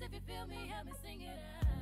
If you feel me, help me sing it out.